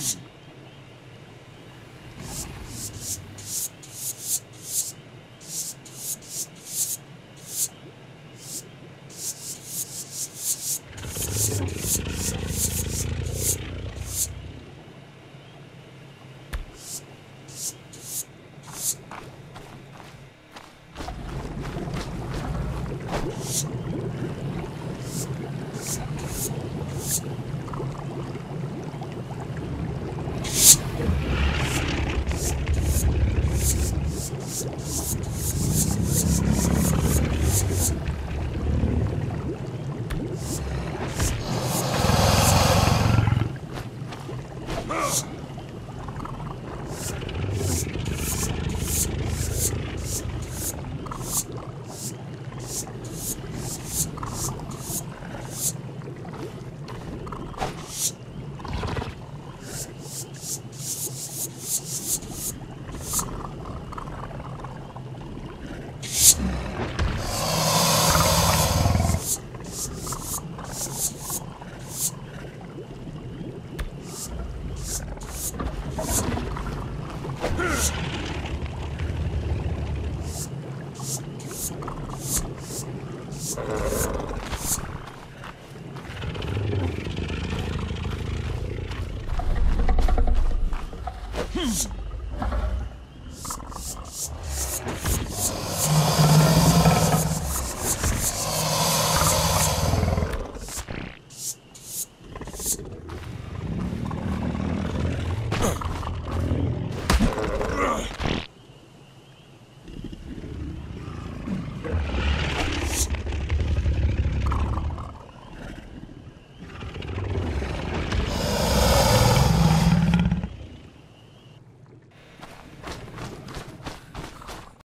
Yes! Hmm.